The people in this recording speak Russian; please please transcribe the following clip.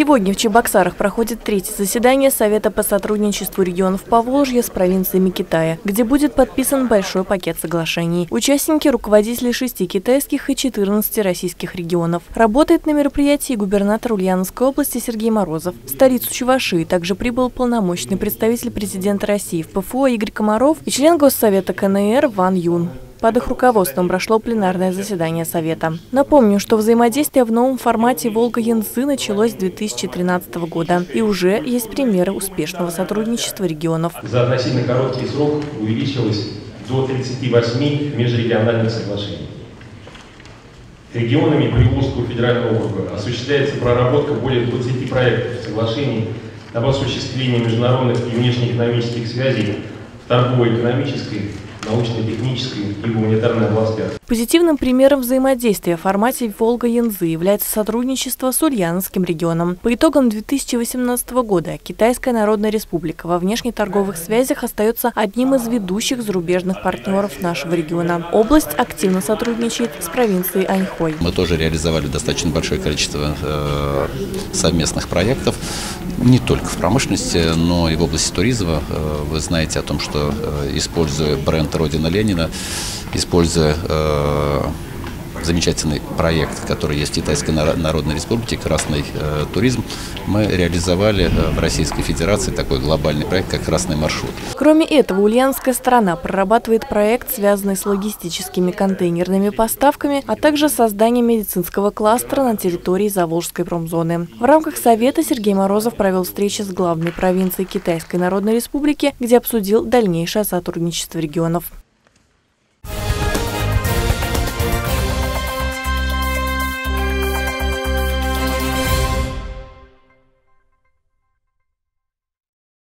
Сегодня в Чебоксарах проходит третье заседание Совета по сотрудничеству регионов Поволжья с провинциями Китая, где будет подписан большой пакет соглашений. Участники – руководители шести китайских и 14 российских регионов. Работает на мероприятии губернатор Ульяновской области Сергей Морозов. В столицу Чувашии также прибыл полномочный представитель президента России в ПФО Игорь Комаров и член Госсовета КНР Ван Юн. Под их руководством прошло пленарное заседание Совета. Напомню, что взаимодействие в новом формате «Волга-Янцзы» началось с 2013 года. И уже есть примеры успешного сотрудничества регионов. За относительно короткий срок увеличилось до 38 межрегиональных соглашений. Регионами Приволжского федерального округа осуществляется проработка более 20 проектов соглашений об осуществлении международных и внешнеэкономических связей в торгово-экономической, научно-технической и гуманитарной областях. Позитивным примером взаимодействия в формате Волга-Янзы является сотрудничество с Ульяновским регионом. По итогам 2018 года Китайская Народная Республика во внешнеторговых связях остается одним из ведущих зарубежных партнеров нашего региона. Область активно сотрудничает с провинцией Аньхой. Мы тоже реализовали достаточно большое количество э, совместных проектов, не только в промышленности, но и в области туризма. Э, вы знаете о том, что э, используя бренд «Родина Ленина», используя э, замечательный проект, который есть в Китайской Народной Республике, «Красный э, туризм», мы реализовали э, в Российской Федерации такой глобальный проект, как «Красный маршрут». Кроме этого, ульяновская сторона прорабатывает проект, связанный с логистическими контейнерными поставками, а также созданием медицинского кластера на территории Заволжской промзоны. В рамках Совета Сергей Морозов провел встречи с главной провинцией Китайской Народной Республики, где обсудил дальнейшее сотрудничество регионов.